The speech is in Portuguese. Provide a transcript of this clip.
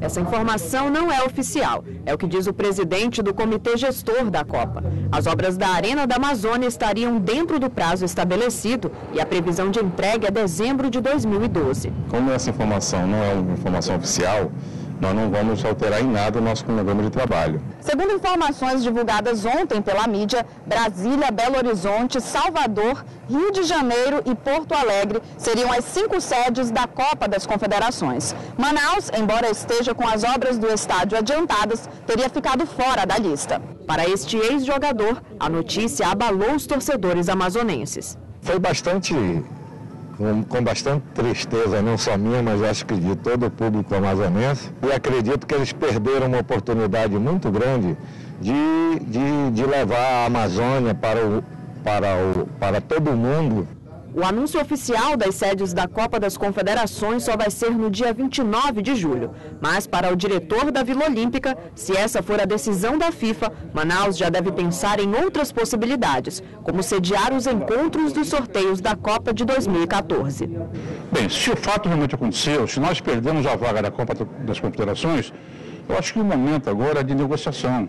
Essa informação não é oficial, é o que diz o presidente do comitê gestor da Copa. As obras da Arena da Amazônia estariam dentro do prazo estabelecido e a previsão de entrega é dezembro de 2012. Como essa informação não é uma informação oficial, nós não vamos alterar em nada o nosso cronograma de trabalho. Segundo informações divulgadas ontem pela mídia, Brasília, Belo Horizonte, Salvador, Rio de Janeiro e Porto Alegre seriam as cinco sedes da Copa das Confederações. Manaus, embora esteja com as obras do estádio adiantadas, teria ficado fora da lista. Para este ex-jogador, a notícia abalou os torcedores amazonenses. Foi bastante com, bastante tristeza, não só minha, mas acho que de todo o público amazonense. E acredito que eles perderam uma oportunidade muito grande de, de, de levar a Amazônia para, o, para, o, para todo mundo o anúncio oficial das sedes da Copa das Confederações só vai ser no dia 29 de julho. Mas, para o diretor da Vila Olímpica, se essa for a decisão da FIFA, Manaus já deve pensar em outras possibilidades, como sediar os encontros dos sorteios da Copa de 2014. Bem, se o fato realmente aconteceu, se nós perdemos a vaga da Copa das Confederações, eu acho que o momento agora é de negociação.